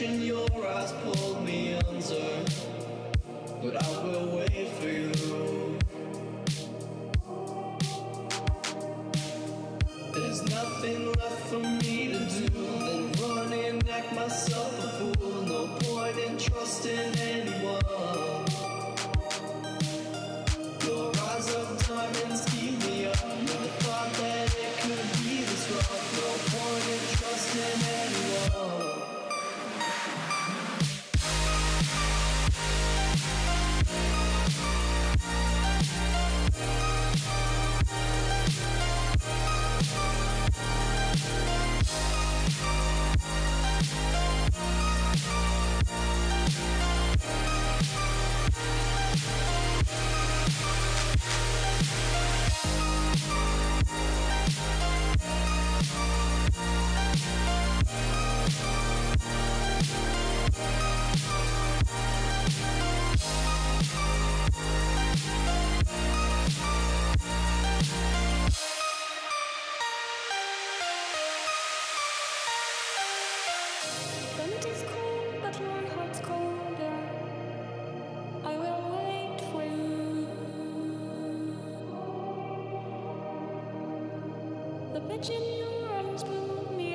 In your eyes pulled me under, but I will wait for you. There's nothing left for me to do than run and act myself The pitch in your eyes pulled me